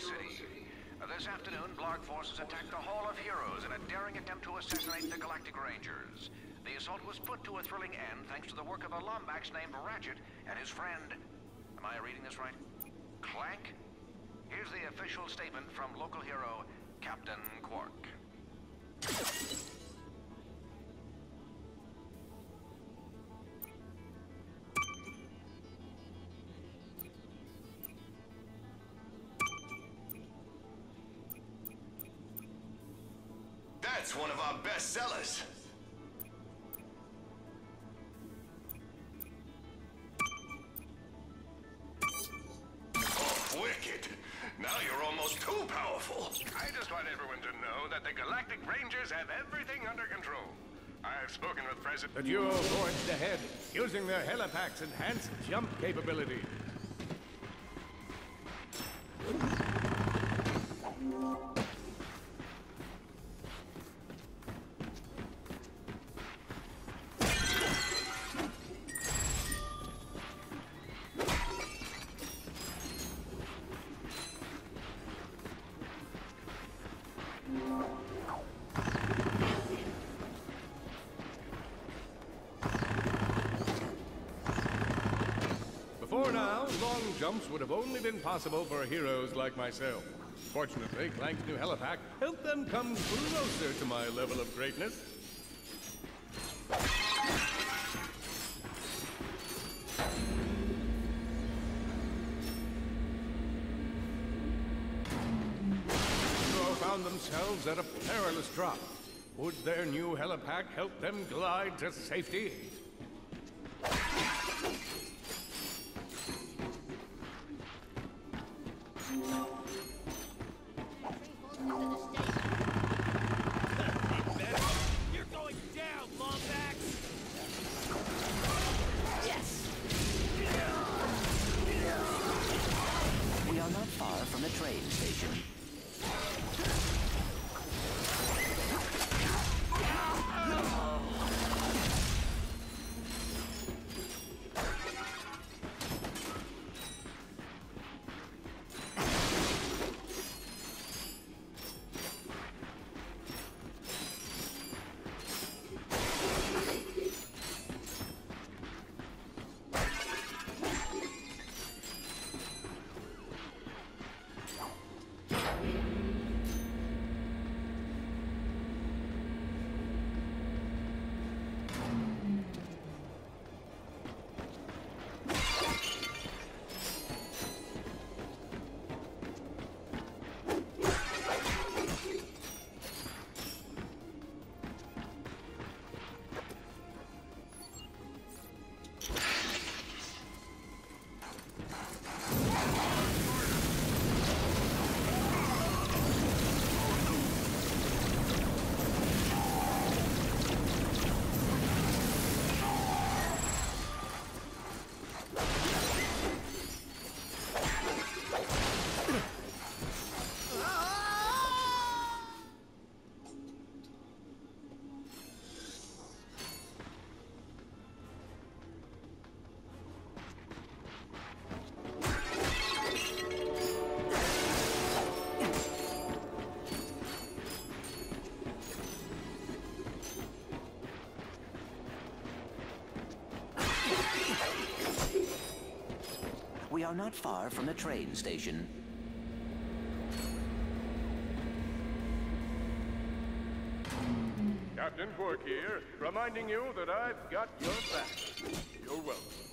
City. Uh, This afternoon, Blarg forces attacked the Hall of Heroes in a daring attempt to assassinate the Galactic Rangers. The assault was put to a thrilling end thanks to the work of a Lombax named Ratchet and his friend. Am I reading this right? Clank? Here's the official statement from local hero, Captain Qwark. That's one of our best sellers. Oh, wicked. Now you're almost too powerful. I just want everyone to know that the Galactic Rangers have everything under control. I've spoken with President... The duo forged ahead, using their helipack's enhanced jump capability. Long jumps would have only been possible for heroes like myself. Fortunately, Clank's new helipack helped them come closer to my level of greatness. Found themselves at a perilous drop. Would their new helipack help them glide to safety? We are not far from the train station. Captain Qwark here, reminding you that I've got your back. You're welcome.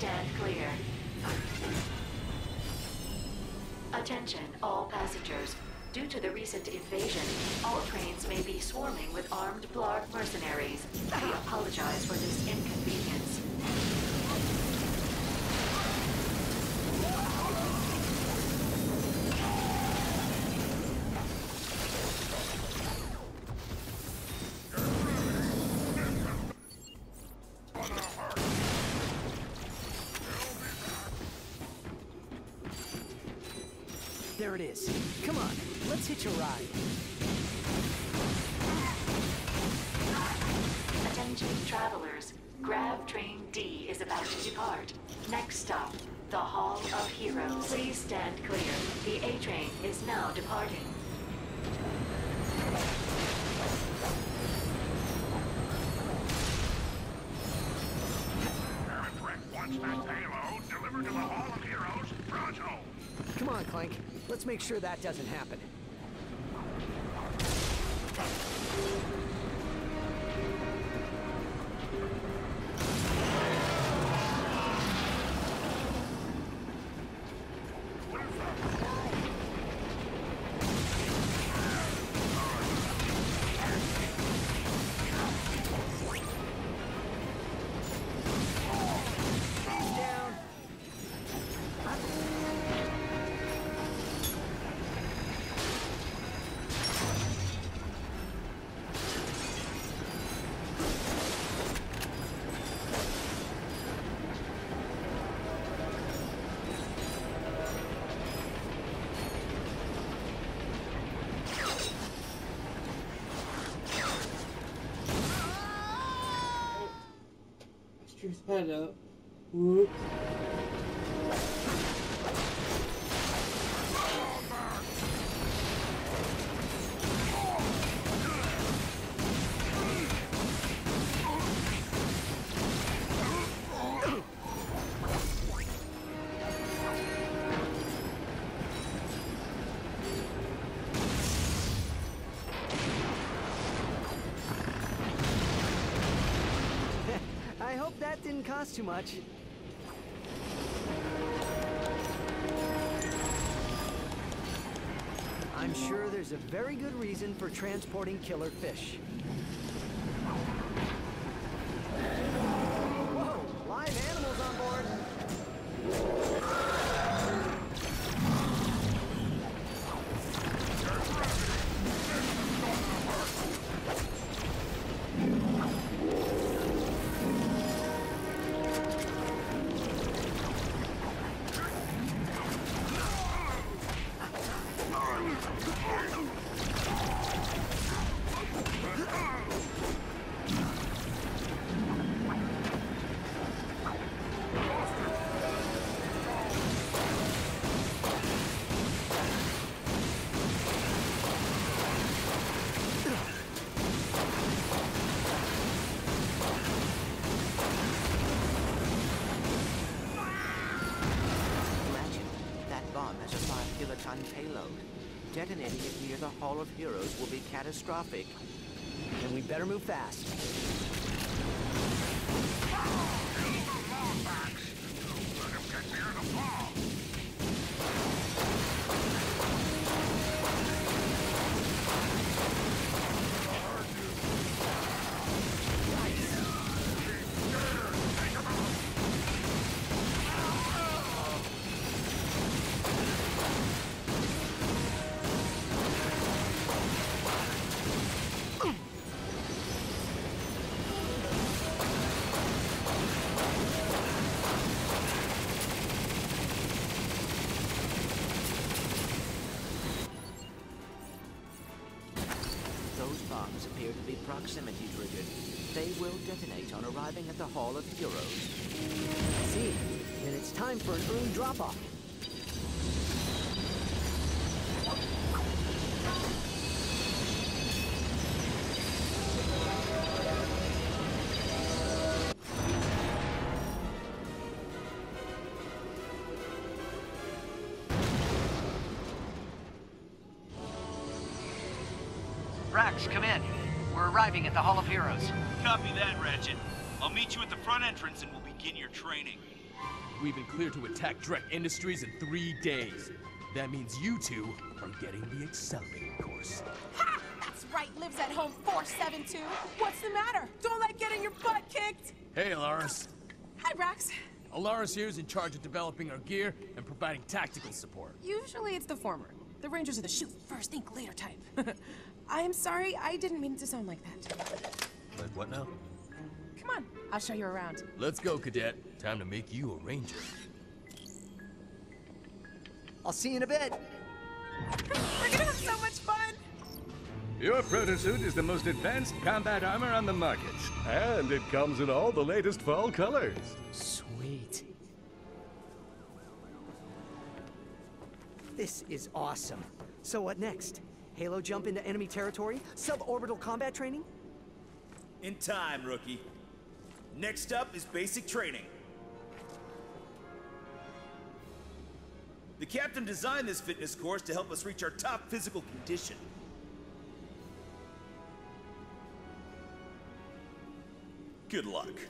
Stand clear. Attention, all passengers. Due to the recent invasion, all trains may be swarming with armed Blarg mercenaries. We apologize for this inconvenience. There it is. Come on, let's hitch a ride. Attention, travelers. Grav Train D is about to depart. Next stop, the Hall of Heroes. Please stand clear. The A train is now departing. Let's make sure that doesn't happen. His head up. Whoops. Hope that didn't cost too much. I'm sure there's a very good reason for transporting killer fish. Payload. Detonating it near the Hall of Heroes will be catastrophic. And we better move fast. proximity triggered. They will detonate on arriving at the Hall of Heroes. I see, then it's time for an early drop-off. Brax, come in. We're arriving at the Hall of Heroes. Copy that, Ratchet. I'll meet you at the front entrance and we'll begin your training. We've been cleared to attack Drek Industries in three days. That means you two are getting the accelerated course. Ha! That's right, lives at home 472. What's the matter? Don't like getting your butt kicked. Hey, Elaris. Hi, Brax. Elaris here is in charge of developing our gear and providing tactical support. Usually it's the former. The Rangers are the shoot first, think later type. I am sorry, I didn't mean to sound like that. Like what now? Come on, I'll show you around. Let's go, Cadet. Time to make you a ranger. I'll see you in a bit. We're gonna have so much fun. Your protosuit is the most advanced combat armor on the market. And it comes in all the latest fall colors. Sweet. This is awesome. So what next? Halo jump into enemy territory? Suborbital combat training? In time, rookie. Next up is basic training. The captain designed this fitness course to help us reach our top physical condition. Good luck.